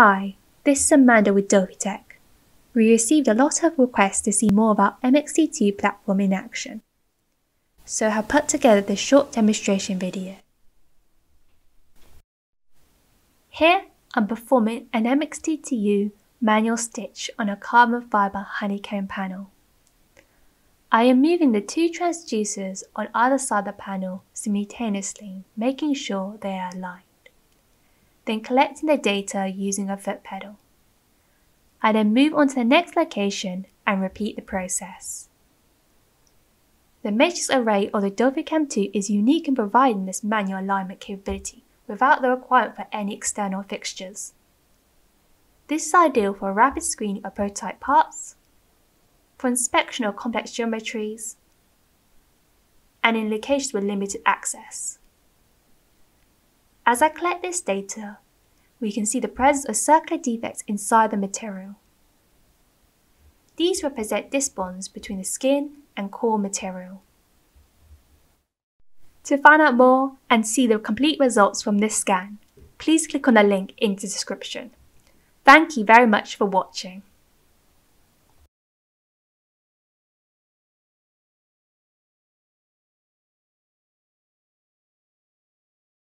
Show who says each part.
Speaker 1: Hi, this is Amanda with Dolphitech. We received a lot of requests to see more about MxTTU platform in action. So I have put together this short demonstration video. Here I'm performing an MxTTU manual stitch on a carbon fibre honeycomb panel. I am moving the two transducers on either side of the panel simultaneously, making sure they are aligned then collecting the data using a foot pedal. I then move on to the next location and repeat the process. The matrix array of the DolphiCam 2 is unique in providing this manual alignment capability without the requirement for any external fixtures. This is ideal for rapid screening of prototype parts, for inspection of complex geometries, and in locations with limited access. As I collect this data, we can see the presence of circular defects inside the material. These represent disbonds between the skin and core material. To find out more and see the complete results from this scan, please click on the link in the description. Thank you very much for watching.